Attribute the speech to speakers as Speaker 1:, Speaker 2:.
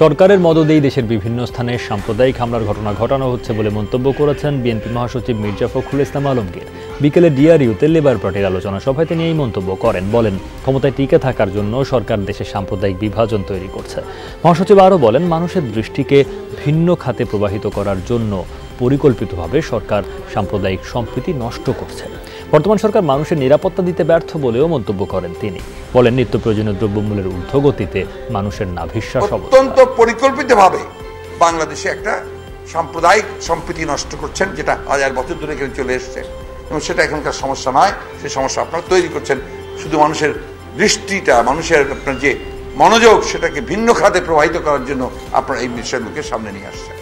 Speaker 1: সরকারের মদদেই দেশের বিভিন্ন স্থানে সাম্প্রদায়িক হামলার ঘটনা ঘটানো হচ্ছে বলে মন্তব্য করেছেন বিএনপি মহাসচিব মির্জা ফখরুল ইসলাম আলমগীর। বিকেলে ডিআরইউতে লেবার পার্টির আলোচনা সভায় তিনি এই মন্তব্য করেন। বলেন, ক্ষমতায় টিকে থাকার জন্য সরকার দেশে সাম্প্রদায়িক বিভাজন তৈরি করছে। মহাসচিব আরও বলেন, মানুষের দৃষ্টিকে ভিন্ন খাতে প্রবাহিত করার জন্য পরিকল্পিতভাবে সরকার সাম্প্রদায়িক সম্প্রীতি নষ্ট করছে। বর্তমান সরকার মানুষের নিরাপত্তা দিতে ব্যর্থ বলেও মন্তব্য করেন তিনি। বলেন নিত্য প্রয়োজনীয় দ্রব্যমূল্যের ঊর্ধ্বগতিতে মানুষের নাভিশ্বাস
Speaker 2: অত্যন্ত পরিকল্পিতভাবে বাংলাদেশে একটা সাম্প্রদায়িক সম্প্রীতি নষ্ট করছেন, যেটা হাজার বছর ধরে এখানে চলে এসছে। এবং সেটা এখানকার সমস্যা নয়, সেই সমস্যা আপনারা তৈরি করছেন। শুধু মানুষের দৃষ্টিটা, মানুষের আপনার যে মনোযোগ, সেটাকে ভিন্ন খাতে প্রবাহিত করার জন্য আপনারা এই বিষয়গুলোকে সামনে নিয়ে আসছেন।